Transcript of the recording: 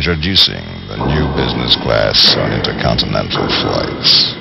Introducing the new business class on intercontinental flights.